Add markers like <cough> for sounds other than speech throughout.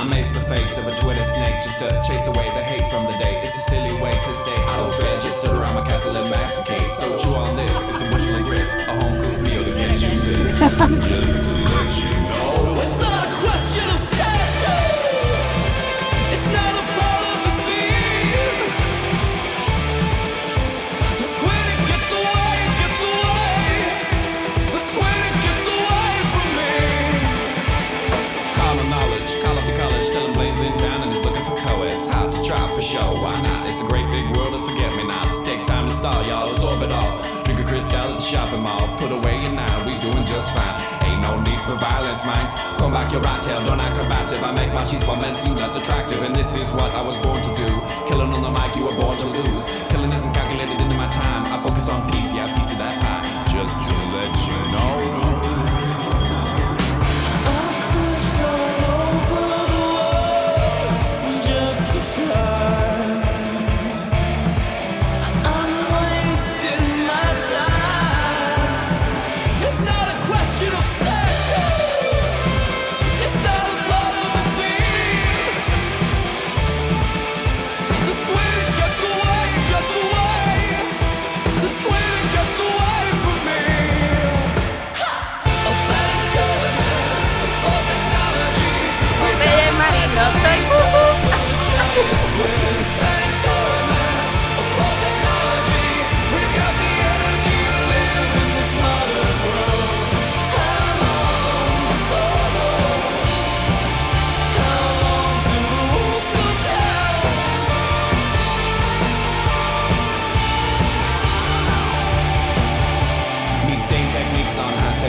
I mace the face of a Twitter snake just to chase away the hate from the day. It's a silly way to say I don't sweat, just sit around my castle and masticate. So chew on this, it's a bushel of grits, a home cooked meal to get you lit. <laughs> just to let you try for sure, why not? It's a great big world of forget me nots. Take time to start, y'all, absorb it all. Drink a crystal at the shopping mall, put away your nine, we doing just fine. Ain't no need for violence, man. Come back your right tail, don't act combative. I make my cheese bomb men seem less attractive, and this is what I was born to do. Killing on the mic, you were born to lose. Killing isn't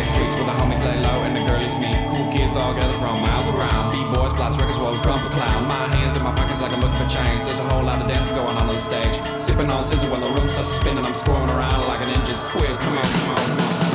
L.A. streets where the homies lay low and the girlies meet. Cool kids all gather from miles around. B-boys, blast records, roll crump clown. My hands in my pockets like I'm looking for change. There's a whole lot of dancing going on on the stage. Sipping on scissor while the room starts spinning. I'm squirming around like an injured squid. Come on, come on, come on.